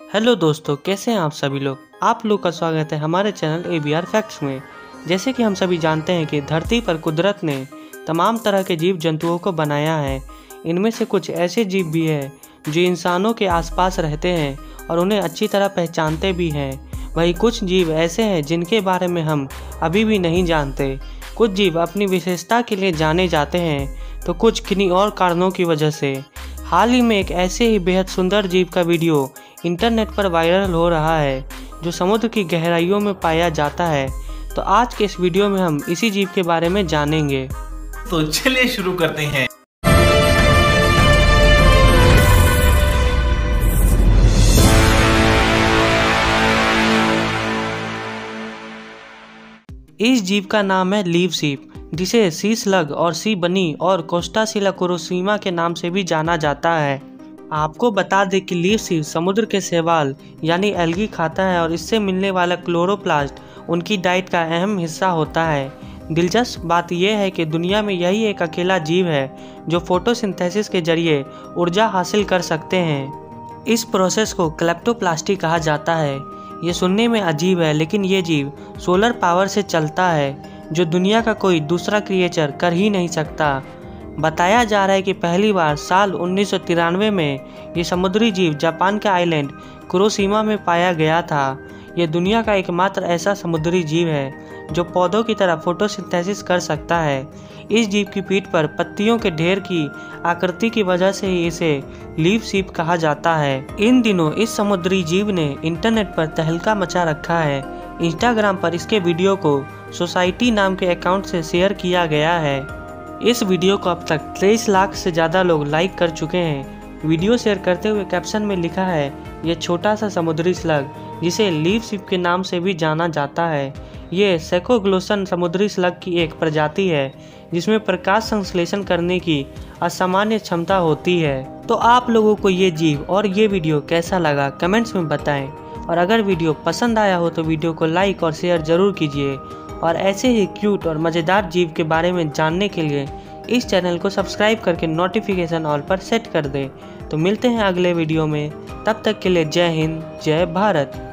Hello दोस्तों, कैसे हैं आप सभी लोग? आप लोग का स्वागत है हमारे channel A B R facts में। जैसे कि हम सभी जानते हैं कि धरती पर कुदरत ने तमाम तरह के जीव जंतुओं को बनाया है। इनमें से कुछ ऐसे जीव भी हैं जो इंसानों के आसपास रहते हैं और उन्हें अच्छी तरह पहचानते भी हैं। वहीं कुछ जीव ऐसे हैं जिनके बारे में हम अभी भी नहीं जानते। कुछ जीव अपनी विशेषता के लिए जाने जाते हैं तो कुछ किन्हीं और कारणों की वजह से। हाल ही में एक ऐसे ही बेहद सुंदर जीव का वीडियो इंटरनेट पर वायरल हो रहा है जो समुद्र की गहराइयों में पाया जाता है। तो आज के इस वीडियो में हम इसी जीव के बारे में जानेंगे। तो चलिए शुरू करते हैं। इस जीव का नाम है लीव सीप जिसे सी स्लग और सी बनी और कोस्टासिला कुरोसीमा के नाम से भी जाना जाता है। आपको बता दें कि लीव सीप समुद्र के सेवाल यानी एल्गी खाता है और इससे मिलने वाला क्लोरोप्लास्ट उनकी डाइट का अहम हिस्सा होता है। दिलचस्प बात यह है कि दुनिया में यही एक अकेला जीव है जो फोटोसिंथेसिस के ज़रिए ऊर्जा हासिल कर सकते हैं। इस प्रोसेस को क्लेप्टोप्लास्टी कहा जाता है। ये सुनने में अजीब है, लेकिन ये जीव सोलर पावर से चलता है, जो दुनिया का कोई दूसरा क्रिएचर कर ही नहीं सकता। बताया जा रहा है कि पहली बार साल उन्नीस सौ तिरानवे में ये समुद्री जीव जापान के आइलैंड कुरोसीमा में पाया गया था। यह दुनिया का एकमात्र ऐसा समुद्री जीव है, जो पौधों की तरह फोटोसिंथेसिस कर सकता है। इस जीव की पीठ पर पत्तियों के ढेर की आकृति की वजह से ही इसे लीव सीप कहा जाता है। इन दिनों इस समुद्री जीव ने इंटरनेट पर तहलका मचा रखा है। इंस्टाग्राम पर इसके वीडियो को सोसाइटी नाम के अकाउंट से शेयर किया गया है। इस वीडियो को अब तक तेईस लाख से ज़्यादा लोग लाइक कर चुके हैं। वीडियो शेयर करते हुए कैप्शन में लिखा है यह छोटा सा समुद्री स्लग जिसे लीव सिप के नाम से भी जाना जाता है। ये सेकोग्लोसन समुद्री स्लग की एक प्रजाति है, जिसमें प्रकाश संश्लेषण करने की असामान्य क्षमता होती है। तो आप लोगों को ये जीव और ये वीडियो कैसा लगा, कमेंट्स में बताएँ। और अगर वीडियो पसंद आया हो तो वीडियो को लाइक और शेयर ज़रूर कीजिए। और ऐसे ही क्यूट और मज़ेदार जीव के बारे में जानने के लिए इस चैनल को सब्सक्राइब करके नोटिफिकेशन ऑल पर सेट कर दें। तो मिलते हैं अगले वीडियो में। तब तक के लिए जय हिंद, जय भारत।